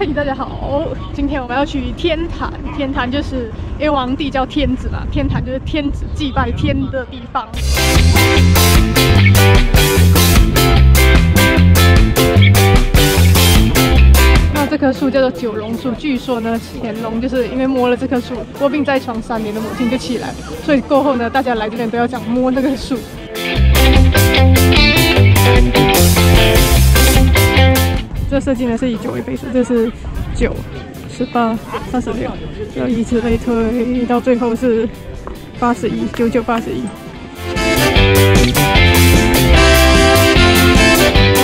嘿，大家好，今天我们要去天坛。天坛就是因为皇帝叫天子嘛，天坛就是天子祭拜天的地方。那这棵树叫做九龙树，据说呢，乾隆就是因为摸了这棵树，卧病在床三年的母亲就起来，所以过后呢，大家来这边都要讲摸那个树。设计呢是以九为倍数，这是九、十八、三十六，要以此类推，到最后是八十一，九九八十一。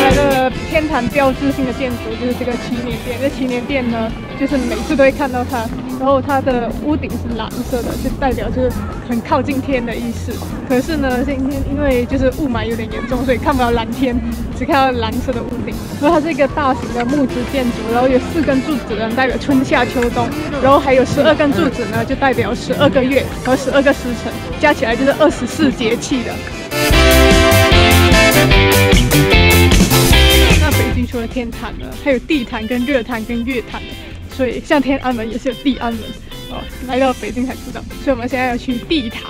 来了天坛标志性的建筑就是这个祈年殿，这祈年殿呢，就是每次都会看到它，然后它的屋顶是蓝色的，就代表就是很靠近天的意思。可是呢，今天因为就是雾霾有点严重，所以看不到蓝天，只看到蓝色的屋顶。然后它是一个大型的木质建筑，然后有四根柱子呢，代表春夏秋冬，然后还有十二根柱子呢，就代表十二个月和十二个时辰，加起来就是二十四节气的。那北京除了天坛呢，还有地坛、跟热坛、跟月坛，所以像天安门也是有地安门哦。来到北京才知道，所以我们现在要去地坛，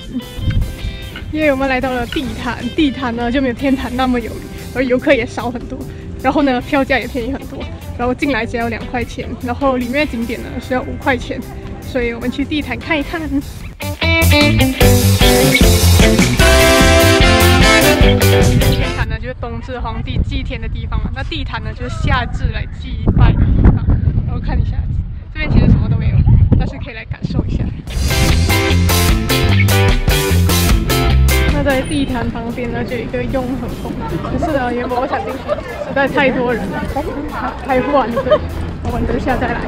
因为我们来到了地坛，地坛呢就没有天坛那么有名，而游客也少很多，然后呢票价也便宜很多，然后进来只要两块钱，然后里面的景点呢需要五块钱，所以我们去地坛看一看。天坛呢，就是冬至皇帝祭天的地方嘛。那地坛呢，就是夏至来祭拜。我看一下，这边其实什么都没有，但是可以来感受一下。那在地坛旁边呢，就有一个雍和宫。可是呢，原本我想进去，实在太多人了，开不完，的我们等下再来。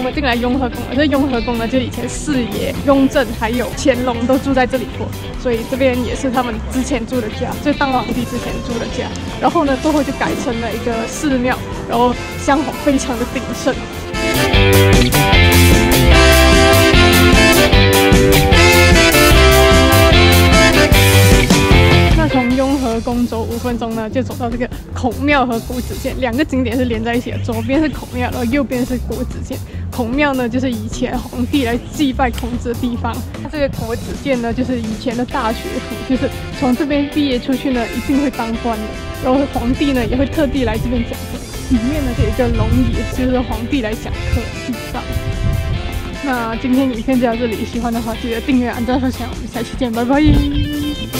我们进来雍和宫了，这雍和宫呢，就以前四爷雍正还有乾隆都住在这里过，所以这边也是他们之前住的家，就当皇帝之前住的家。然后呢，最后就改成了一个寺庙，然后香火非常的鼎盛。分钟呢，就走到这个孔庙和国子监，两个景点是连在一起的。左边是孔庙，然后右边是国子监。孔庙呢，就是以前皇帝来祭拜孔子的地方；它这个国子监呢，就是以前的大学府，就是从这边毕业出去呢，一定会当官的。然后皇帝呢，也会特地来这边讲课。里面呢，就有一个龙椅，就是皇帝来讲课的地方。那今天影片就到这里，喜欢的话记得订阅、按赞、分享，我们下期见，拜拜。